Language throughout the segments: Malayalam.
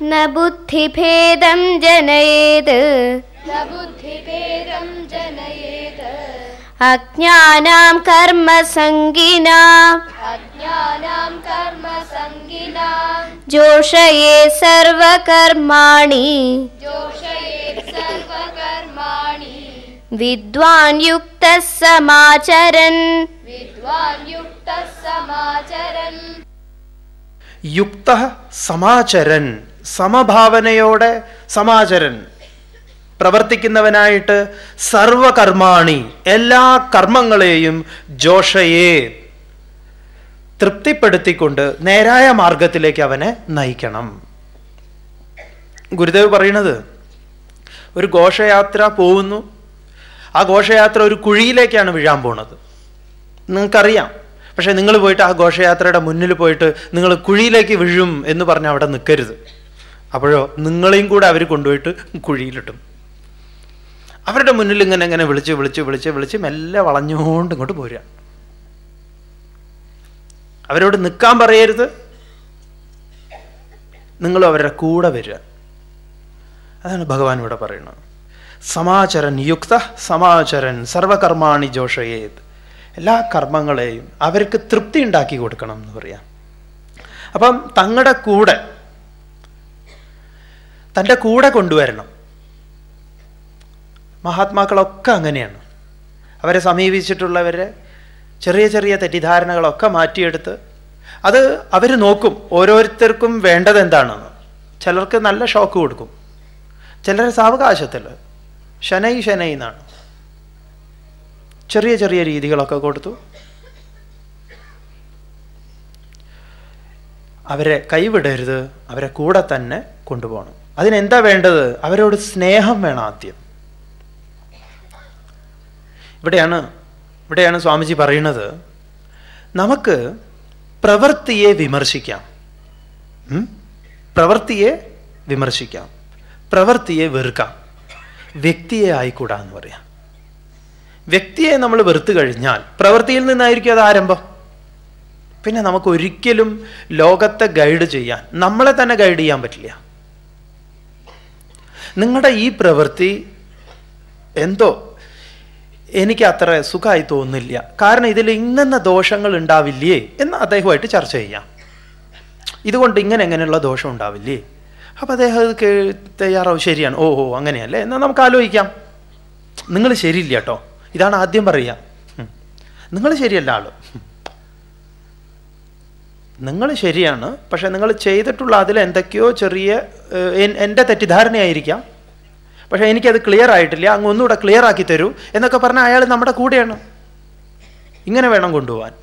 न बुद्धिभेदं जनयेत् न बुद्धिभेदं जनयेत् अज्ञानां कर्मसङ्गिनाम् अज्ञानां कर्मसङ्गिनां जोषये सर्वकर्माणि जोषयेत् सर्वकर्माणि विद्वान् युक्तः समाचरन् विद्वान् युक्तः समाचरन् യുക്ത സമാചരൻ സമഭാവനയോടെ സമാചരൻ പ്രവർത്തിക്കുന്നവനായിട്ട് സർവകർമാണി. എല്ലാ കർമ്മങ്ങളെയും ജോഷയെ തൃപ്തിപ്പെടുത്തിക്കൊണ്ട് നേരായ മാർഗത്തിലേക്ക് അവനെ നയിക്കണം. ഗുരുദേവ് പറയുന്നത് ഒരു ഘോഷയാത്ര പോകുന്നു. ആ ഘോഷയാത്ര ഒരു കുഴിയിലേക്കാണ് വീഴാൻ പോണത്. നിങ്ങൾക്കറിയാം. പക്ഷെ നിങ്ങൾ പോയിട്ട് ആ ഘോഷയാത്രയുടെ മുന്നിൽ പോയിട്ട് നിങ്ങൾ കുഴിയിലേക്ക് വീഴും എന്ന് പറഞ്ഞ് അവിടെ നിൽക്കരുത്. അപ്പോഴോ നിങ്ങളെയും കൂടെ അവർ കൊണ്ടുപോയിട്ട് കുഴിയിലിട്ടും അവരുടെ മുന്നിൽ ഇങ്ങനെ ഇങ്ങനെ വിളിച്ച് വിളിച്ച് വിളിച്ച് വിളിച്ച് മെല്ലെ വളഞ്ഞുകൊണ്ട് ഇങ്ങോട്ട് പോരുക. അവരോട് നിൽക്കാൻ പറയരുത്. നിങ്ങളും അവരുടെ കൂടെ വരിക. അതാണ് ഭഗവാൻ ഇവിടെ പറയുന്നത്. സമാചരൻ യുക്ത സമാചരൻ സർവകർമാണി ജോഷയേത്. എല്ലാ കർമ്മങ്ങളെയും അവർക്ക് തൃപ്തി ഉണ്ടാക്കി കൊടുക്കണം എന്ന് പറയാം. അപ്പം തങ്ങളുടെ കൂടെ തന്റെ കൂടെ കൊണ്ടുവരണം. മഹാത്മാക്കളൊക്കെ അങ്ങനെയാണ്. അവരെ സമീപിച്ചിട്ടുള്ളവരെ ചെറിയ ചെറിയ തെറ്റിദ്ധാരണകളൊക്കെ മാറ്റിയെടുത്ത് അത് അവർ നോക്കും ഓരോരുത്തർക്കും വേണ്ടത് എന്താണെന്ന്. ചിലർക്ക് നല്ല ഷോക്ക് കൊടുക്കും. ചിലർ സാവകാശത്തിൽ ശനൈ ശനൈ എന്നാണ്. ചെറിയ ചെറിയ രീതികളൊക്കെ കൊടുത്തു. അവരെ കൈവിടരുത് അവരെ കൂടെ തന്നെ കൊണ്ടുപോകണം. അതിനെന്താ വേണ്ടത്? അവരോട് സ്നേഹം വേണം ആദ്യം. ഇവിടെയാണ് ഇവിടെയാണ് സ്വാമിജി പറയുന്നത്. നമുക്ക് പ്രവൃത്തിയെ വിമർശിക്കാം. പ്രവൃത്തിയെ വിമർശിക്കാം. പ്രവൃത്തിയെ വെറുക്കാം. വ്യക്തിയെ ആയിക്കൂടാ എന്ന് പറയാം. വ്യക്തിയെ നമ്മൾ വെറുത്തു കഴിഞ്ഞാൽ പ്രവൃത്തിയിൽ നിന്നായിരിക്കും അത് ആരംഭം. പിന്നെ നമുക്ക് ഒരിക്കലും ലോകത്തെ ഗൈഡ് ചെയ്യാൻ നമ്മളെ തന്നെ ഗൈഡ് ചെയ്യാൻ പറ്റില്ല. നിങ്ങളുടെ ഈ പ്രവൃത്തി എന്തോ എനിക്ക് അത്ര സുഖമായി തോന്നുന്നില്ല. കാരണം ഇതിൽ ഇങ്ങനെ ദോഷങ്ങൾ ഉണ്ടാവില്ലേ എന്ന് അദ്ദേഹമായിട്ട് ചർച്ച ചെയ്യാം. ഇതുകൊണ്ട് ഇങ്ങനെ എങ്ങനെയുള്ള ദോഷം ഉണ്ടാവില്ലേ? അപ്പം അദ്ദേഹം അത് തയ്യാറാവും. ശരിയാണ്. ഓ ഓ അങ്ങനെയല്ലേ? എന്നാൽ നമുക്ക് ആലോചിക്കാം. നിങ്ങൾ ശരിയില്ല കേട്ടോ. ഇതാണ് ആദ്യം പറയുക. നിങ്ങൾ ശരിയല്ല ആൾ. നിങ്ങൾ ശരിയാണ്. പക്ഷെ നിങ്ങൾ ചെയ്തിട്ടുള്ള അതിൽ എന്തൊക്കെയോ ചെറിയ എന്റെ തെറ്റിദ്ധാരണയായിരിക്കാം. പക്ഷെ എനിക്കത് ക്ലിയർ ആയിട്ടില്ല. അങ്ങ് ഒന്നുകൂടെ ക്ലിയർ ആക്കി തരൂ എന്നൊക്കെ പറഞ്ഞാൽ അയാൾ നമ്മുടെ കൂടെയാണ്. ഇങ്ങനെ വേണം കൊണ്ടുപോകാൻ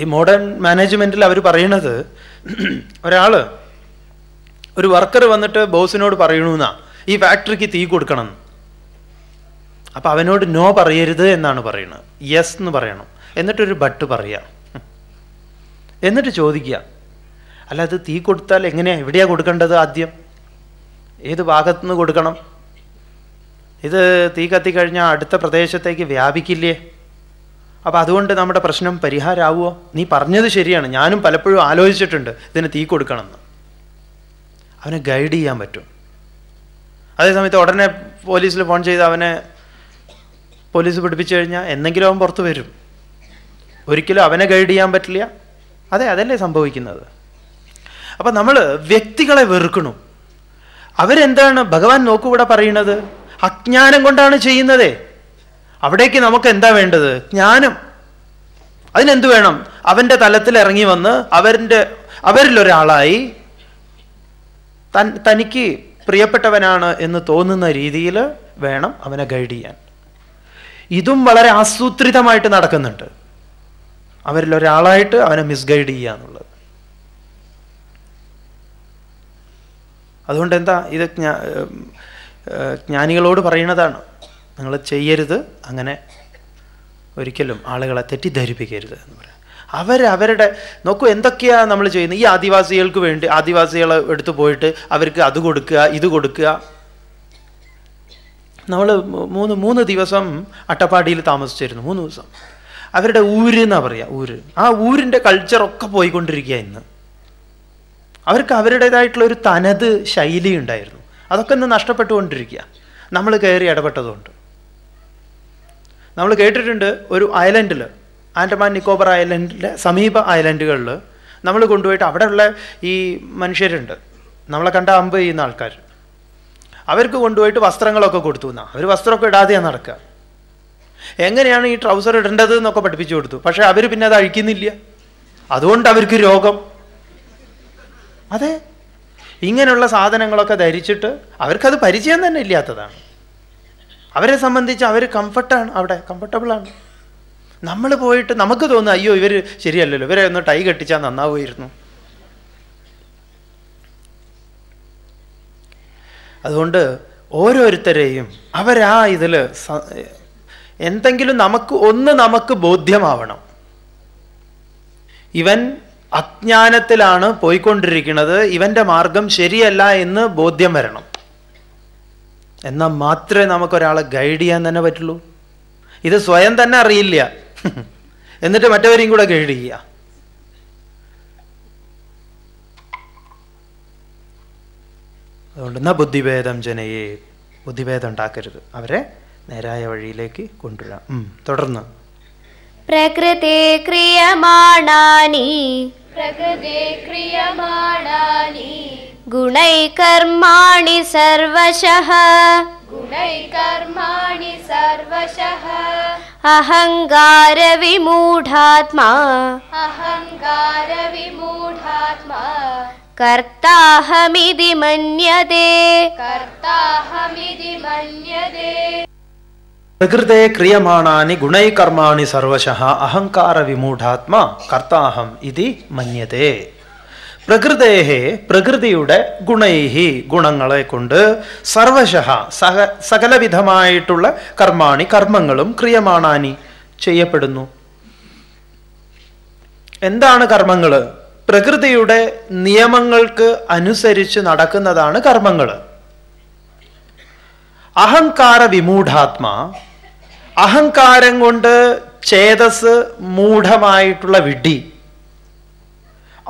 ഈ മോഡേൺ മാനേജ്മെന്റിൽ അവർ പറയണത് ഒരാൾ ഒരു വർക്കർ വന്നിട്ട് ബോസിനോട് പറയണമെന്നാ ഈ ഫാക്ടറിക്ക് തീ കൊടുക്കണം. അപ്പൊ അവനോട് നോ പറയരുത് എന്നാണ് പറയുന്നത്. യെസ് എന്ന് പറയണം. എന്നിട്ടൊരു ബട്ട് പറയാം. എന്നിട്ട് ചോദിക്കുക അല്ല അത് തീ കൊടുത്താൽ എങ്ങനെയാണ് എവിടെയാണ് കൊടുക്കേണ്ടത് ആദ്യം? ഏത് ഭാഗത്തുനിന്ന് കൊടുക്കണം? ഇത് തീ കത്തിക്കഴിഞ്ഞാൽ അടുത്ത പ്രദേശത്തേക്ക് വ്യാപിക്കില്ലേ? അപ്പം അതുകൊണ്ട് നമ്മുടെ പ്രശ്നം പരിഹാരമാവുമോ നീ പറഞ്ഞത് ശരിയാണ്. ഞാനും പലപ്പോഴും ആലോചിച്ചിട്ടുണ്ട് ഇതിന് തീ കൊടുക്കണമെന്ന്. അവനെ ഗൈഡ് ചെയ്യാൻ പറ്റും. അതേസമയത്ത് ഉടനെ പോലീസിൽ ഫോൺ ചെയ്ത് അവനെ പോലീസ് പിടിപ്പിച്ചു കഴിഞ്ഞാൽ എന്തെങ്കിലും അവൻ പുറത്തു വരും. ഒരിക്കലും അവനെ ഗൈഡ് ചെയ്യാൻ പറ്റില്ല. അതെ അതല്ലേ സംഭവിക്കുന്നത്. അപ്പം നമ്മൾ വ്യക്തികളെ വെറുക്കണു? അവരെന്താണ് ഭഗവാൻ നോക്കൂ ഇവിടെ പറയുന്നത്? അജ്ഞാനം കൊണ്ടാണ് ചെയ്യുന്നതേ. അവിടേക്ക് നമുക്ക് എന്താ വേണ്ടത്? ജ്ഞാനം. അതിനെന്ത് വേണം? അവന്റെ തലത്തിൽ ഇറങ്ങി വന്ന് അവരിന്റെ അവരിലൊരാളായി തൻ തനിക്ക് പ്രിയപ്പെട്ടവനാണ് എന്ന് തോന്നുന്ന രീതിയിൽ വേണം അവനെ ഗൈഡ് ചെയ്യാൻ. ഇതും വളരെ ആസൂത്രിതമായിട്ട് നടക്കുന്നുണ്ട്. അവരിലൊരാളായിട്ട് അവനെ മിസ്ഗൈഡ് ചെയ്യുക എന്നുള്ളത് അതുകൊണ്ട് എന്താ ഇത് ജ്ഞാ ജ്ഞാനികളോട് പറയുന്നതാണ് നിങ്ങൾ ചെയ്യരുത്. അങ്ങനെ ഒരിക്കലും ആളുകളെ തെറ്റിദ്ധരിപ്പിക്കരുത് എന്ന് പറയാം. അവരവരുടെ നോക്കൂ എന്തൊക്കെയാണ് നമ്മൾ ചെയ്യുന്നത്? ഈ ആദിവാസികൾക്ക് വേണ്ടി ആദിവാസികളെ എടുത്തു പോയിട്ട് അവർക്ക് അത് കൊടുക്കുക ഇത് കൊടുക്കുക. നമ്മൾ മൂന്ന് മൂന്ന് ദിവസം അട്ടപ്പാടിയിൽ താമസിച്ചിരുന്നു. മൂന്ന് ദിവസം. അവരുടെ ഊര് എന്നാ പറയുക ഊര്. ആ ഊരിന്റെ കൾച്ചറൊക്കെ പോയിക്കൊണ്ടിരിക്കുക ഇന്ന്. അവർക്ക് അവരുടേതായിട്ടുള്ള ഒരു തനത് ശൈലി ഉണ്ടായിരുന്നു. അതൊക്കെ ഇന്ന് നഷ്ടപ്പെട്ടുകൊണ്ടിരിക്കുക. നമ്മൾ കയറി ഇടപെട്ടതുകൊണ്ട്. നമ്മൾ കേട്ടിട്ടുണ്ട് ഒരു ഐലൻഡിൽ ആൻഡമാൻ നിക്കോബർ ഐലൻഡിലെ സമീപ ഐലൻഡുകളിൽ നമ്മൾ കൊണ്ടുപോയിട്ട് അവിടെയുള്ള ഈ മനുഷ്യരുണ്ട്. നമ്മളെ കണ്ട അമ്പ് ചെയ്യുന്ന ആൾക്കാർ അവർക്ക് കൊണ്ടുപോയിട്ട് വസ്ത്രങ്ങളൊക്കെ കൊടുത്തു എന്നാ. അവർ വസ്ത്രമൊക്കെ ഇടാതെയാണ് നടക്കുക. എങ്ങനെയാണ് ഈ ട്രൗസർ ഇടേണ്ടത് എന്നൊക്കെ പഠിപ്പിച്ചു കൊടുത്തു. പക്ഷേ അവർ പിന്നെ അത് അഴിക്കുന്നില്ല. അതുകൊണ്ട് അവർക്ക് രോഗം. അതെ. ഇങ്ങനെയുള്ള സാധനങ്ങളൊക്കെ ധരിച്ചിട്ട് അവർക്കത് പരിചയം തന്നെ ഇല്ലാത്തതാണ്. അവരെ സംബന്ധിച്ച് അവർ കംഫർട്ടാണ് അവിടെ കംഫർട്ടബിളാണ് നമ്മൾ പോയിട്ട് നമുക്ക് തോന്നുന്നു അയ്യോ ഇവർ ശരിയല്ലല്ലോ. ഇവരെ ഒന്ന് ടൈ കെട്ടിച്ചാൽ നന്നാവുമായിരുന്നു. അതുകൊണ്ട് ഓരോരുത്തരെയും അവരാ ഇതിൽ എന്തെങ്കിലും നമുക്ക് ഒന്ന് നമുക്ക് ബോധ്യമാവണം. ഇവൻ അജ്ഞാനത്തിലാണ് പോയിക്കൊണ്ടിരിക്കുന്നത്. ഇവന്റെ മാർഗം ശരിയല്ല എന്ന് ബോധ്യം വരണം. എന്നാൽ മാത്രമേ നമുക്കൊരാളെ ഗൈഡ് ചെയ്യാൻ തന്നെ പറ്റുള്ളൂ. ഇത് സ്വയം തന്നെ അറിയില്ല. എന്നിട്ട് മറ്റവരെയും കൂടെ ഗൈഡ് ചെയ്യുക. അതുകൊണ്ട് എന്നാ ബുദ്ധിഭേദം ജനയെ? ബുദ്ധിഭേദം ഉണ്ടാക്കരുത്. അവരെ നേരായ വഴിയിലേക്ക് കൊണ്ടുവരാം. തുടർന്ന്. പ്രകൃതി ക്രിയമാണാനി. प्रकृते क्रियमाणानि। गुणैकर्माणि सर्वशः। गुणैकर्माणि सर्वशः। अहङ्कारविमूढात्मा अहङ्कारविमूढात्मा कर्ताहमिति मन्यते। कर्ताहमिति मन्यते പ്രകൃതേ ക്രിയമാണാനി ഗുണൈകർമാണി സർവശ അഹങ്കാര വിമൂഢാത്മ കർത്താഹം ഇതി മന്യതേ. പ്രകൃതേഹെ പ്രകൃതിയുടെ ഗുണൈഹി ഗുണങ്ങളെ കൊണ്ട് സർവശ സഹ സകലവിധമായിട്ടുള്ള കർമാണി കർമ്മങ്ങളും ക്രിയമാണാനി ചെയ്യപ്പെടുന്നു. എന്താണ് കർമ്മങ്ങൾ പ്രകൃതിയുടെ നിയമങ്ങൾക്ക് അനുസരിച്ച് നടക്കുന്നതാണ് കർമ്മങ്ങൾ അഹങ്കാര വിമൂഢാത്മാ അഹങ്കാരം കൊണ്ട് ചേതസ് മൂഢമായിട്ടുള്ള വിഡ്ഢി.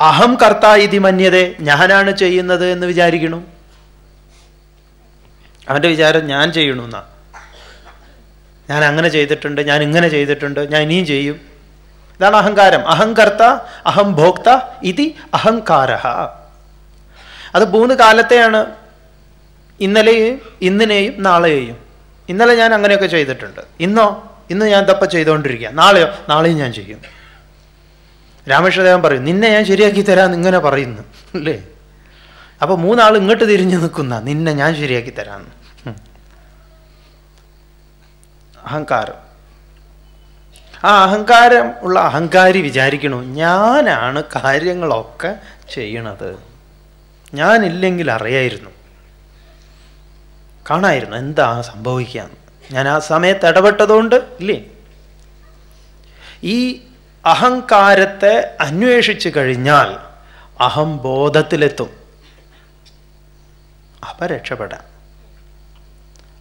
അഹം കർത്ത ഇതി മന്യതേ ഞാനാണ് ചെയ്യുന്നത് എന്ന് വിചാരിക്കണു. അവന്റെ വിചാരം ഞാൻ ചെയ്യണു എന്നാ. ഞാൻ അങ്ങനെ ചെയ്തിട്ടുണ്ട് ഞാൻ ഇങ്ങനെ ചെയ്തിട്ടുണ്ട് ഞാൻ ഇനിയും ചെയ്യും. ഇതാണ് അഹങ്കാരം. അഹങ്കർത്ത അഹം ഭോക്ത ഇതി അഹങ്കാര അത് മൂന്ന് കാലത്തെയാണ് ഇന്നലെയും ഇന്നിനെയും നാളെയെയും. ഇന്നലെ ഞാൻ അങ്ങനെയൊക്കെ ചെയ്തിട്ടുണ്ട്. ഇന്നോ ഇന്ന് ഞാൻ തപ്പ ചെയ്തുകൊണ്ടിരിക്കുക നാളെയോ നാളെയും ഞാൻ ചെയ്യും. രാമകൃഷ്ണദേവൻ പറയും നിന്നെ ഞാൻ ശരിയാക്കി തരാമെന്ന് ഇങ്ങനെ പറയുന്നു. അല്ലേ? അപ്പോൾ മൂന്നാൾ ഇങ്ങോട്ട് തിരിഞ്ഞു നിൽക്കുന്ന നിന്നെ ഞാൻ ശരിയാക്കി തരാമെന്ന് അഹങ്കാരം. ആ അഹങ്കാരം ഉള്ള അഹങ്കാരി വിചാരിക്കണു ഞാനാണ് കാര്യങ്ങളൊക്കെ ചെയ്യണത്. ഞാനില്ലെങ്കിൽ അറിയായിരുന്നു. കാണായിരുന്നു എന്താ സംഭവിക്കുക ഞാൻ ആ സമയത്ത് ഇടപെട്ടതുകൊണ്ട് ഇല്ലേ? ഈ അഹങ്കാരത്തെ അന്വേഷിച്ചു കഴിഞ്ഞാൽ അഹം ബോധത്തിലെത്തും. അപ്പൊ രക്ഷപ്പെടാം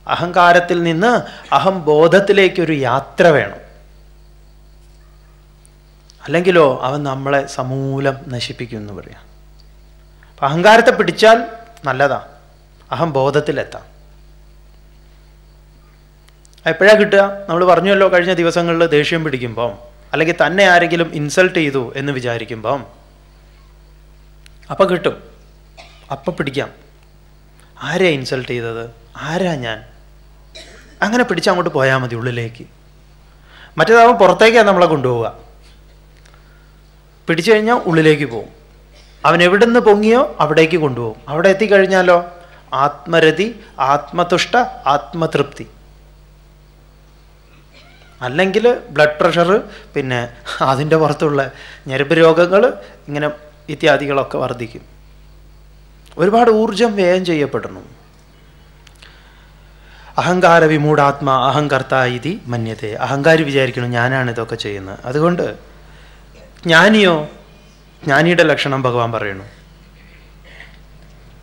അഹങ്കാരത്തിൽ നിന്ന് അഹം ബോധത്തിലേക്കൊരു യാത്ര വേണം. അല്ലെങ്കിലോ അവൻ നമ്മളെ സമൂലം നശിപ്പിക്കും എന്ന് പറയാം. അപ്പം അഹങ്കാരത്തെ പിടിച്ചാൽ നല്ലതാണ് അഹം ബോധത്തിലെത്താം. എപ്പോഴാ കിട്ടുക? നമ്മൾ പറഞ്ഞല്ലോ കഴിഞ്ഞ ദിവസങ്ങളിൽ ദേഷ്യം പിടിക്കുമ്പം. അല്ലെങ്കിൽ തന്നെ ആരെങ്കിലും ഇൻസൾട്ട് ചെയ്തു എന്ന് വിചാരിക്കുമ്പം. അപ്പം കിട്ടും. അപ്പം പിടിക്കാം. ആരെയാ ഇൻസൾട്ട് ചെയ്തത്? ആരാ ഞാൻ? അങ്ങനെ പിടിച്ച് അങ്ങോട്ട് പോയാൽ മതി ഉള്ളിലേക്ക്. മറ്റേതാവുമ്പോൾ പുറത്തേക്കാണ് നമ്മളെ കൊണ്ടുപോവുക. പിടിച്ചു കഴിഞ്ഞാൽ ഉള്ളിലേക്ക് പോകും അവൻ എവിടെ നിന്ന് പൊങ്ങിയോ അവിടേക്ക് കൊണ്ടുപോകും അവിടെ എത്തിക്കഴിഞ്ഞാലോ? ആത്മരതി ആത്മതുഷ്ട ആത്മതൃപ്തി. അല്ലെങ്കിൽ ബ്ലഡ് പ്രഷർ പിന്നെ അതിന്റെ പുറത്തുള്ള ഞെരുപ്പ് രോഗങ്ങൾ ഇങ്ങനെ ഇത്യാദികളൊക്കെ വർദ്ധിക്കും. ഒരുപാട് ഊർജം വ്യയം ചെയ്യപ്പെടണം അഹങ്കാര വിമൂഢാത്മാ അഹങ്കർത്ത ഇതി മന്യത്തെ. അഹങ്കാരി വിചാരിക്കണം ഞാനാണ് ഇതൊക്കെ ചെയ്യുന്നത്. അതുകൊണ്ട് ജ്ഞാനിയോ ജ്ഞാനിയുടെ ലക്ഷണം ഭഗവാൻ പറയുന്നു.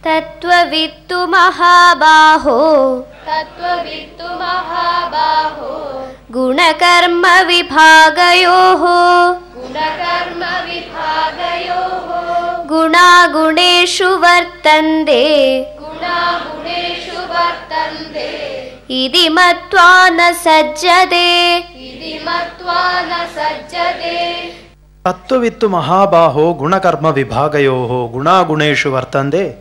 തത്വവിത്തു മഹാബാഹോ. തത്വ गुणकर्म विभागयोः गुणागुणेषु वर्तन्ते। गुणागुणेषु वर्तन्ते। इति मत्वा न सज्जते। इति मत्वा न सज्जते। तत्त्ववित्तु महाबाहो गुणकर्मविभागयोः गुणागुणेषु वर्तन्ते।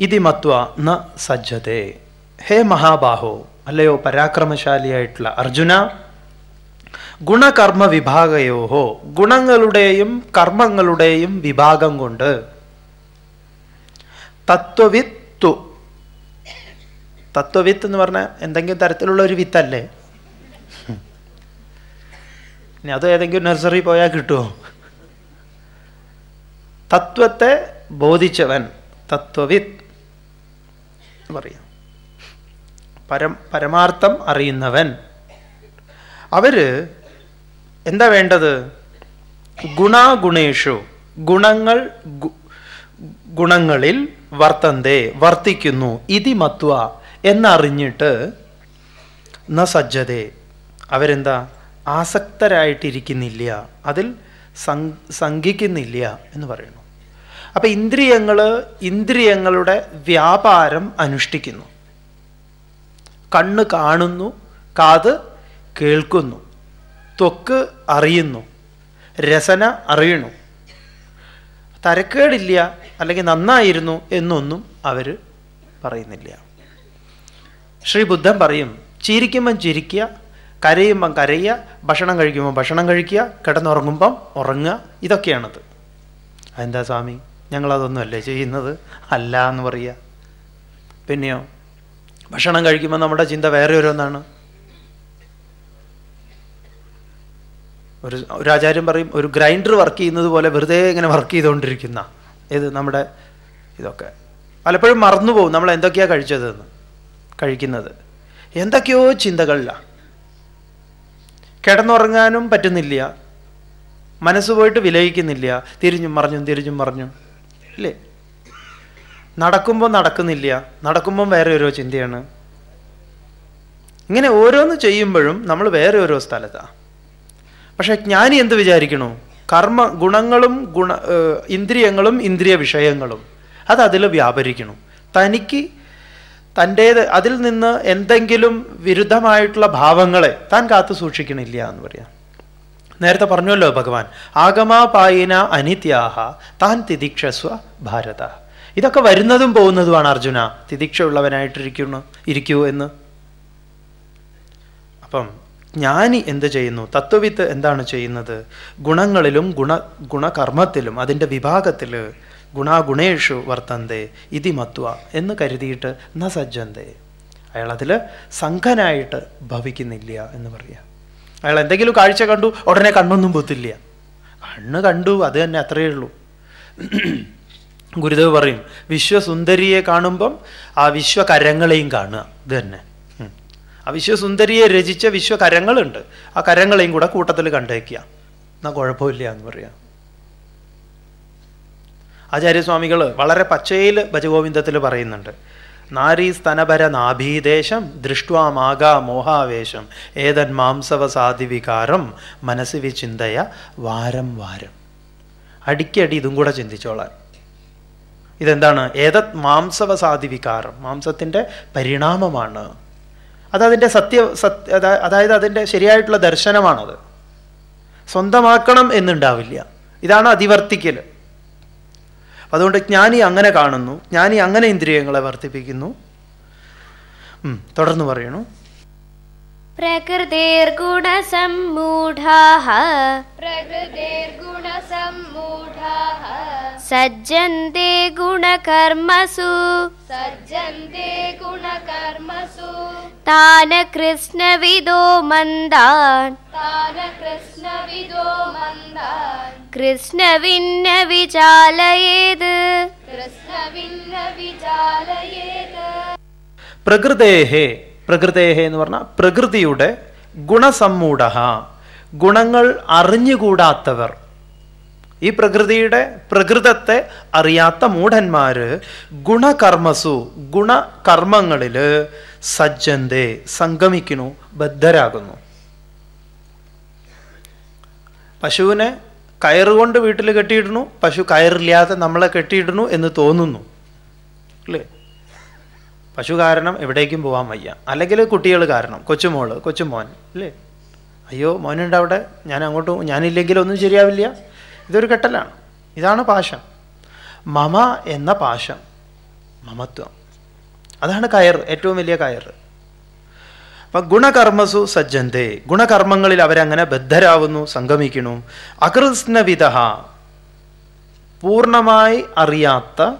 इति मत्वा न सज्जते। हे महाबाहो। അല്ലയോ പരാക്രമശാലിയായിട്ടുള്ള അർജുന ഗുണകർമ്മ വിഭാഗയോഹോ ഗുണങ്ങളുടെയും കർമ്മങ്ങളുടെയും വിഭാഗം കൊണ്ട് തത്വവിത്തു തത്വവിത്ത് എന്ന് പറഞ്ഞാൽ എന്തെങ്കിലും തരത്തിലുള്ള ഒരു വിത്തല്ലേ? ഇനി അത് ഏതെങ്കിലും നഴ്സറി പോയാൽ കിട്ടുമോ? തത്വത്തെ ബോധിച്ചവൻ തത്വവിത്ത് പറയാം. പരം പരമാർത്ഥം അറിയുന്നവൻ. അവർ എന്താ വേണ്ടത്? ഗുണാഗുണേഷു. ഗുണങ്ങൾ ഗുണങ്ങളിൽ വർത്തന്തേ വർത്തിക്കുന്നു. ഇതി മത്വ എന്നറിഞ്ഞിട്ട് ന സജ്ജതേ. അവരെന്താ? ആസക്തരായിട്ടിരിക്കുന്നില്ല. അതിൽ സംഘിക്കുന്നില്ല എന്ന് പറയുന്നു. അപ്പം ഇന്ദ്രിയങ്ങൾ ഇന്ദ്രിയങ്ങളുടെ വ്യാപാരം അനുഷ്ഠിക്കുന്നു. കണ്ണ് കാണുന്നു കാത് കേൾക്കുന്നു ത്വക്ക് അറിയുന്നു രസന അറിയണു. തരക്കേടില്ല അല്ലെങ്കിൽ നന്നായിരുന്നു എന്നൊന്നും അവർ പറയുന്നില്ല. ശ്രീ ബുദ്ധൻ പറയും ചിരിക്കുമ്പം ചിരിക്കുക കരയുമ്പം കരയുക ഭക്ഷണം കഴിക്കുമ്പോൾ ഭക്ഷണം കഴിക്കുക കിടന്നുറങ്ങുമ്പം ഉറങ്ങുക ഇതൊക്കെയാണത്. അതെന്താ സ്വാമി? ഞങ്ങളതൊന്നുമല്ലേ ചെയ്യുന്നത്? അല്ല എന്ന് പറയുക. പിന്നെയോ? ഭക്ഷണം കഴിക്കുമ്പോൾ നമ്മുടെ ചിന്ത വേറെ ഓരോന്നാണ്. ഒരു ഒരു ആചാര്യം പറയും ഒരു ഗ്രൈൻഡർ വർക്ക് ചെയ്യുന്നത് പോലെ വെറുതെ ഇങ്ങനെ വർക്ക് ചെയ്തുകൊണ്ടിരിക്കുന്ന ഇത് നമ്മുടെ ഇതൊക്കെ. പലപ്പോഴും മറന്നു പോകും നമ്മൾ എന്തൊക്കെയാണ് കഴിച്ചതെന്ന് കഴിക്കുന്നത്. എന്തൊക്കെയോ ചിന്തകളിലാണ് കിടന്നുറങ്ങാനും പറ്റുന്നില്ല. മനസ്സ് പോയിട്ട് വിലയിക്കുന്നില്ല. തിരിഞ്ഞും മറിഞ്ഞും തിരിഞ്ഞും മറിഞ്ഞും. ഇല്ലേ? നടക്കുമ്പോൾ നടക്കുന്നില്ല നടക്കുമ്പോൾ വേറെ ഓരോ ചിന്തയാണ്. ഇങ്ങനെ ഓരോന്ന് ചെയ്യുമ്പോഴും നമ്മൾ വേറെ ഓരോ സ്ഥലത്താണ് പക്ഷെ ജ്ഞാനി എന്ത് വിചാരിക്കണു? കർമ്മ ഗുണങ്ങളും ഗുണ ഇന്ദ്രിയങ്ങളും ഇന്ദ്രിയ വിഷയങ്ങളും. അത് അതിൽ വ്യാപരിക്കണം. തനിക്ക് തന്റേത് അതിൽ നിന്ന് എന്തെങ്കിലും വിരുദ്ധമായിട്ടുള്ള ഭാവങ്ങളെ താൻ കാത്തു സൂക്ഷിക്കണില്ല എന്ന് പറയാം. നേരത്തെ പറഞ്ഞല്ലോ ഭഗവാൻ ആഗമാപായിന അനിത്യാഹ താൻ തിദീക്ഷസ്വ ഭാരത. ഇതൊക്കെ വരുന്നതും പോകുന്നതുമാണ് അർജുന. തിദീക്ഷ ഉള്ളവനായിട്ടിരിക്കുന്നു ഇരിക്കൂ എന്ന്. അപ്പം ജ്ഞാനി എന്ത് ചെയ്യുന്നു? തത്വവിത്ത് എന്താണ് ചെയ്യുന്നത്? ഗുണങ്ങളിലും ഗുണ ഗുണകർമ്മത്തിലും അതിന്റെ വിഭാഗത്തിൽ ഗുണാഗുണേഷു വർത്തന്തേ ഇതി മത്വ എന്ന് കരുതിയിട്ട് ന സജ്ജന്തേ അയാൾ അതിൽ സംഘനായിട്ട് ഭവിക്കുന്നില്ല എന്ന് പറയാം. അയാൾ എന്തെങ്കിലും കാഴ്ച കണ്ടു ഉടനെ കണ്ണൊന്നും പൊത്തില്ല. കണ്ണ് കണ്ടു അത് തന്നെ അത്രയേ ഉള്ളൂ. ഗുരുദേവ് പറയും വിശ്വസുന്ദരിയെ കാണുമ്പം ആ വിശ്വകരങ്ങളെയും കാണുക. ഇത് തന്നെ. ആ വിശ്വസുന്ദരിയെ രചിച്ച വിശ്വകരങ്ങളുണ്ട്. ആ കരങ്ങളെയും കൂടെ കൂട്ടത്തിൽ കണ്ടേക്കുക. എന്നാ കുഴപ്പമില്ല എന്ന് പറയാം. ആചാര്യസ്വാമികൾ വളരെ പച്ചയിൽ ഭജഗോവിന്ദത്തിൽ പറയുന്നുണ്ട്. നാരീ സ്തനപര നാഭീദേശം ദൃഷ്ട്വാമാകാ മോഹാവേശം. ഏതൻ മാംസവസാദിവികാരം മനസ്സി വിചിന്തയ വാരം വാരം. അടിക്കടി ഇതും കൂടെ ചിന്തിച്ചോളാൻ. ഇതെന്താണ്? ഏതത് മാംസവസാദി വികാരം മാംസത്തിന്റെ പരിണാമമാണ്. അതതിന്റെ സത്യ സത്യ അതായത് അതിന്റെ ശരിയായിട്ടുള്ള ദർശനമാണത്. സ്വന്തമാക്കണം എന്നുണ്ടാവില്ല. ഇതാണ് അതിവർത്തിക്കൽ അതുകൊണ്ട് ജ്ഞാനി അങ്ങനെ കാണുന്നു. ജ്ഞാനി അങ്ങനെ ഇന്ദ്രിയങ്ങളെ വർദ്ധിപ്പിക്കുന്നു തുടർന്ന് പറയണു. प्रकृतेर्गुणसम्मूढाः। प्रकृतेर्गुणसम्मूढाः। सज्जन्ते गुणकर्मसु। सज्जन्ते गुणकर्मसु। तान् कृष्णविदो मन्दान्। तान् कृष्णविदो मन्दान्। कृष्णविन्न विचालयेत् कृष्णविन्न विचालयेत् प्रकृतेः പ്രകൃതേഹ എന്ന് പറഞ്ഞാൽ പ്രകൃതിയുടെ ഗുണസമ്മൂഢ ഗുണങ്ങൾ അറിഞ്ഞുകൂടാത്തവർ. ഈ പ്രകൃതിയുടെ പ്രകൃതത്തെ അറിയാത്ത മൂഢന്മാര് ഗുണകർമ്മസു ഗുണകർമ്മങ്ങളിൽ സജ്ജന്തേ സംഗമിക്കുന്നു ബദ്ധരാകുന്നു. പശുവിനെ കയറുകൊണ്ട് വീട്ടിൽ കെട്ടിയിടുന്നു പശു കയറില്ലാതെ നമ്മളെ കെട്ടിയിടുന്നു എന്ന് തോന്നുന്നു. അല്ലേ? പശു കാരണം എവിടേക്കും പോകാൻ വയ്യ. അല്ലെങ്കിൽ കുട്ടികൾ കാരണം കൊച്ചുമോൾ കൊച്ചുമോൻ അല്ലേ അയ്യോ മോനുണ്ട് അവിടെ ഞാൻ അങ്ങോട്ട് ഞാനില്ലെങ്കിലും ഒന്നും ശരിയാവില്ല. ഇതൊരു കെട്ടലാണ്. ഇതാണ് പാശം. മമ എന്ന പാശം മമത്വം. അതാണ് കയർ ഏറ്റവും വലിയ കയർ. അപ്പൊ ഗുണകർമ്മസു സജ്ജന്തേ. ഗുണകർമ്മങ്ങളിൽ അവരങ്ങനെ ബദ്ധരാവുന്നു സംഗമിക്കണു അകൃസ്നവിധ പൂർണമായി അറിയാത്ത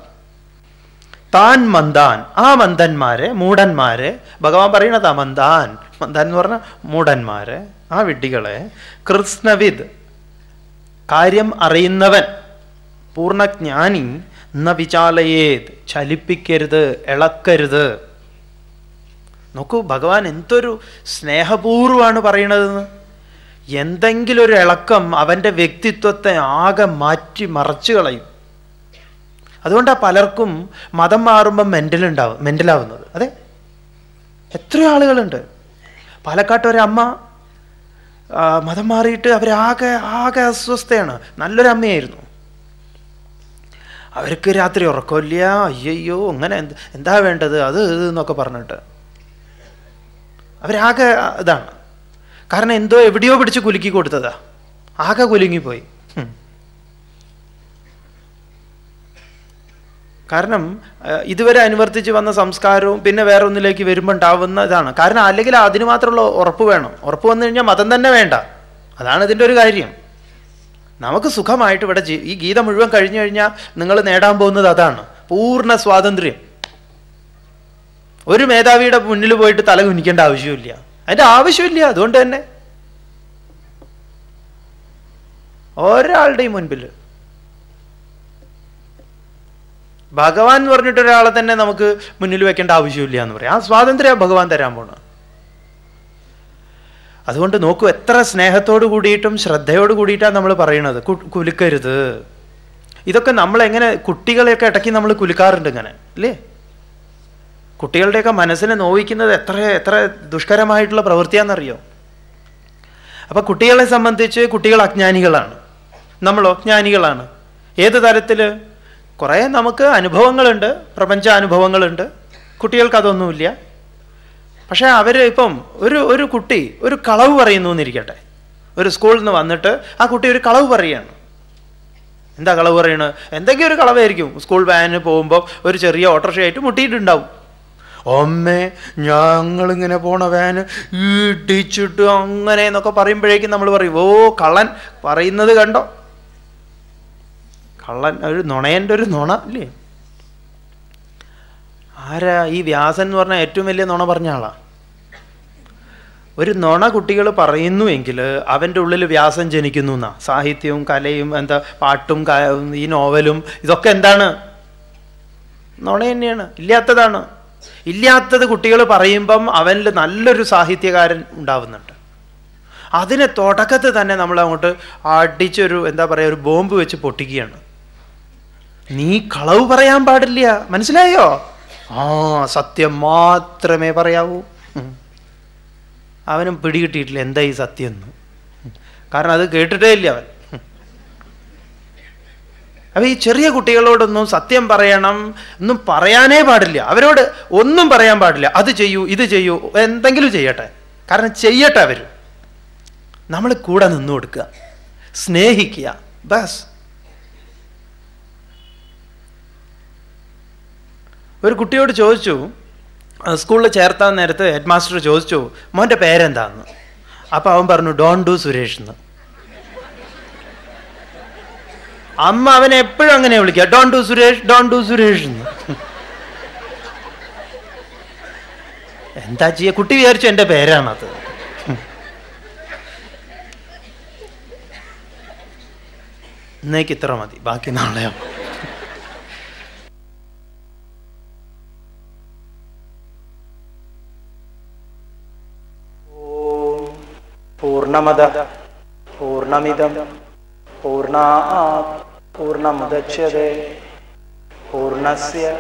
താൻ മന്ദാൻ. ആ മന്ദന്മാരെ മൂടന്മാരെ ഭഗവാൻ പറയണതാ മന്ദാൻ. മന്ദാൻ എന്ന് പറഞ്ഞ മൂടന്മാരെ ആ വിഡ്ഢികളെ കൃഷ്ണവിദ് കാര്യം അറിയുന്നവൻ പൂർണജ്ഞാനി ന വിചാലയേത് ചലിപ്പിക്കരുത് ഇളക്കരുത്. നോക്കൂ ഭഗവാൻ എന്തൊരു സ്നേഹപൂർവമാണ് പറയണതെന്ന്. എന്തെങ്കിലും ഒരു ഇളക്കം അവന്റെ വ്യക്തിത്വത്തെ ആകെ മാറ്റി മറച്ചു കളയും അതുകൊണ്ടാണ് പലർക്കും മതം മാറുമ്പം ഉണ്ടാവും മെന്റലാവുന്നത് അതെ? എത്രയോ ആളുകളുണ്ട്. പാലക്കാട്ട് ഒരമ്മ മതം മാറിയിട്ട് അവരാകെ ആകെ അസ്വസ്ഥയാണ്. നല്ലൊരു അമ്മയായിരുന്നു. അവർക്ക് രാത്രി ഉറക്കമില്ല. അയ്യയ്യോ അങ്ങനെ എന്താ വേണ്ടത്? അത് ഇത് എന്നൊക്കെ പറഞ്ഞിട്ട്. അവരാകെ ഇതാണ്. കാരണം എന്തോ എവിടെയോ പിടിച്ച് കുലുക്കി കൊടുത്തതാ. ആകെ കുലുങ്ങിപ്പോയി. കാരണം ഇതുവരെ അനുവർത്തിച്ച് വന്ന സംസ്കാരവും പിന്നെ വേറെ ഒന്നിലേക്ക് വരുമ്പോൾ ഉണ്ടാവുന്ന ഇതാണ്. കാരണം അല്ലെങ്കിൽ അതിന് മാത്രമുള്ള ഉറപ്പ് വേണം. ഉറപ്പ് വന്നു കഴിഞ്ഞാൽ മതം തന്നെ വേണ്ട. അതാണ് ഇതിന്റെ ഒരു കാര്യം. നമുക്ക് സുഖമായിട്ട് ഇവിടെ ഈ ഗീത മുഴുവൻ കഴിഞ്ഞു കഴിഞ്ഞാൽ നിങ്ങൾ നേടാൻ പോകുന്നത് അതാണ്. പൂർണ സ്വാതന്ത്ര്യം. ഒരു മേധാവിയുടെ മുന്നിൽ പോയിട്ട് തല കുനിക്കേണ്ട ആവശ്യമില്ല. അതിന്റെ ആവശ്യമില്ല. അതുകൊണ്ട് തന്നെ. ഒരാളുടെയും മുൻപിൽ ഭഗവാൻ എന്ന് പറഞ്ഞിട്ട് ഒരാളെ തന്നെ നമുക്ക് മുന്നിൽ വെക്കേണ്ട ആവശ്യമില്ല എന്ന് പറയാം. ആ സ്വാതന്ത്ര്യം ഭഗവാൻ തരാൻ പോണ. അതുകൊണ്ട് നോക്കൂ എത്ര സ്നേഹത്തോട് കൂടിയിട്ടും ശ്രദ്ധയോട് കൂടിയിട്ടാണ് നമ്മൾ പറയണത്. കുലുക്കരുത്. ഇതൊക്കെ നമ്മൾ എങ്ങനെ കുട്ടികളെയൊക്കെ ഇടയ്ക്ക് നമ്മൾ കുലുക്കാറുണ്ട് ഇങ്ങനെ അല്ലേ കുട്ടികളുടെയൊക്കെ മനസ്സിനെ നോവിക്കുന്നത് എത്ര എത്ര ദുഷ്കരമായിട്ടുള്ള പ്രവൃത്തിയാണെന്നറിയോ? അപ്പൊ കുട്ടികളെ സംബന്ധിച്ച് കുട്ടികൾ അജ്ഞാനികളാണ്. നമ്മളോ? ജ്ഞാനികളാണ്. ഏത് തരത്തിൽ? കുറേ നമുക്ക് അനുഭവങ്ങളുണ്ട് പ്രപഞ്ച അനുഭവങ്ങളുണ്ട് കുട്ടികൾക്ക് അതൊന്നുമില്ല. പക്ഷേ അവർ ഇപ്പം ഒരു ഒരു കുട്ടി ഒരു കളവ് പറയുന്നു എന്നിരിക്കട്ടെ. ഒരു സ്കൂളിൽ നിന്ന് വന്നിട്ട് ആ കുട്ടി ഒരു കളവ് പറയുകയാണ്. എന്താ കളവ് പറയണത് എന്തെങ്കിലും ഒരു കളവായിരിക്കും. സ്കൂൾ വാനിന് പോകുമ്പോൾ ഒരു ചെറിയ ഓട്ടോറിക്ഷയായിട്ട് മുട്ടിയിട്ടുണ്ടാവും. അമ്മേ ഞങ്ങളിങ്ങനെ പോണ വാന് ഇടിച്ചിട്ട് അങ്ങനെ എന്നൊക്കെ പറയുമ്പോഴേക്കും നമ്മൾ പറയും ഓ കള്ളൻ പറയുന്നത് കണ്ടോ? കള്ളൻ ഒരു നുണയന്റെ ഒരു നുണ ഇല്ലേ? ആരാ ഈ വ്യാസൻ എന്ന് പറഞ്ഞാൽ ഏറ്റവും വലിയ നുണ പറഞ്ഞ ആളാ? ഒരു നുണ കുട്ടികൾ പറയുന്നുവെങ്കിൽ അവന്റെ ഉള്ളിൽ വ്യാസം ജനിക്കുന്നു എന്നാ. സാഹിത്യവും കലയും എന്താ പാട്ടും ഈ നോവലും ഇതൊക്കെ എന്താണ്? നുണ തന്നെയാണ്. ഇല്ലാത്തതാണ്. ഇല്ലാത്തത് കുട്ടികൾ പറയുമ്പം അവനിൽ നല്ലൊരു സാഹിത്യകാരൻ ഉണ്ടാവുന്നുണ്ട്. അതിനെ തുടക്കത്തിൽ തന്നെ നമ്മൾ അങ്ങോട്ട് അടിച്ചൊരു എന്താ പറയുക ഒരു ബോംബ് വെച്ച് പൊട്ടിക്കുകയാണ്. നീ കളവ് പറയാൻ പാടില്ല. മനസ്സിലായോ? ആ സത്യം മാത്രമേ പറയാവൂ. അവനും പിടികിട്ടിയിട്ടില്ല. എന്താ ഈ സത്യം എന്ന്? കാരണം അത് കേട്ടിട്ടേ ഇല്ല അവൻ. അപ്പൊ ഈ ചെറിയ കുട്ടികളോടൊന്നും സത്യം പറയണം ഒന്നും പറയാനേ പാടില്ല. അവരോട് ഒന്നും പറയാൻ പാടില്ല. അത് ചെയ്യൂ ഇത് ചെയ്യൂ എന്തെങ്കിലും ചെയ്യട്ടെ. കാരണം ചെയ്യട്ടെ അവർ നമ്മൾ കൂടെ നിന്നു കൊടുക്കുക. സ്നേഹിക്കുക. ബസ്. ഒരു കുട്ടിയോട് ചോദിച്ചു സ്കൂളിൽ ചേർത്താൻ നേരത്ത് ഹെഡ് മാസ്റ്റർ ചോദിച്ചു മോന്റെ പേരെന്താന്ന്? അപ്പം അവൻ പറഞ്ഞു ഡോൺ ഡു സുരേഷ് എന്ന് അമ്മ അവനെ എപ്പോഴും അങ്ങനെ വിളിക്കുക don't do Suresh don't do Suresh എന്ന് എന്താ ചെയ്യ കുട്ടി വിചാരിച്ചു എന്റെ പേരാണത്. ഇന്നേക്ക് ഇത്ര മതി ബാക്കി നാളെയാവും पूर्णमदः पूर्णमिदं पूर्णा आ पूर्णस्य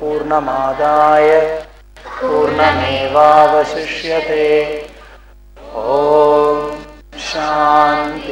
पूर्णमादाय पूर्णमेवावशिष्यते। ॐ शान्ति।